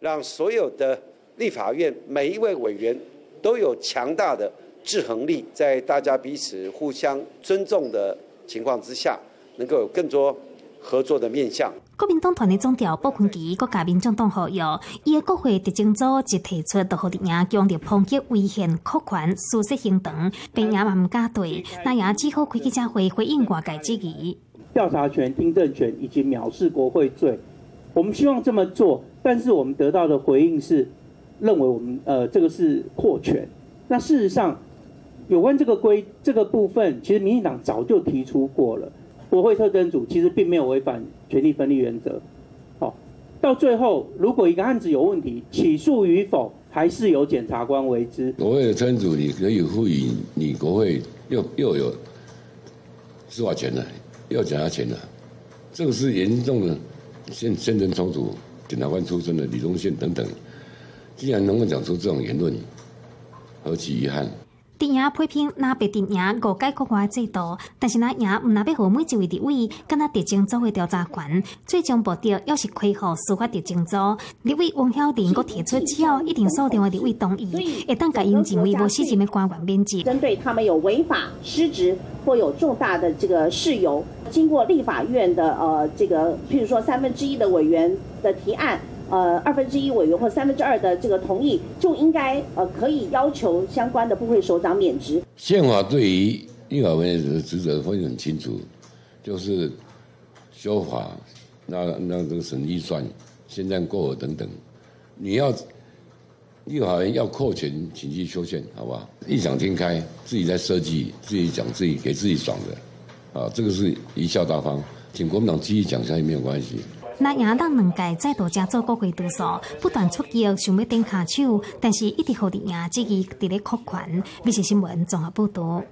让所有的立法院每一位委员都有强大的制衡力，在大家彼此互相尊重的情况之下，能够有更多合作的面向。国民党团的总调鲍坤基，国家民众党好友，伊个国会特政组即提出，都好伫影强调抨击危险、扩权、舒适行动，并也嘛唔加对，那也只好开记者会回应外界质疑。调查权、听证权以及藐视国会罪，我们希望这么做，但是我们得到的回应是，认为我们呃这个是扩权。那事实上，有关这个规这个部分，其实民进党早就提出过了。国会特征组其实并没有违反权力分立原则，好，到最后如果一个案子有问题，起诉与否还是由检察官为之。国会的特征组你可以赋予你国会又又有司法权了，又检察权了，这个是严重的现现任冲突。检察官出身的李宗宪等等，既然能够讲出这种言论，何其遗憾！电影批评那被电影误解国外制度，但是那也唔那要和每一位立委跟那特征组的调查权，最终目的要是开放司法特征组。立委王晓玲阁提出，只要一定锁定的立委同意，会当改因认为无失职的官员免职。针对他们有违法失职或有重大的这个事由，经过立法院的呃这个，譬如说三分之一的委员的提案。呃，二分之一委员或三分之二的这个同意，就应该呃可以要求相关的部会首长免职。宪法对于立法委员的职责会很清楚，就是修法、那那这个审预算、宪政过额等等。你要立法委员要扣权，请去修宪，好不好？异想天开，自己在设计，自己讲自己给自己爽的，啊，这个是贻笑大方，请国民党继续讲下也没有关系。那亚当两届再度加做国会多数，不断出击，想要顶卡手，但是一直好伫亚自己伫咧扩权，美食新闻综合报道。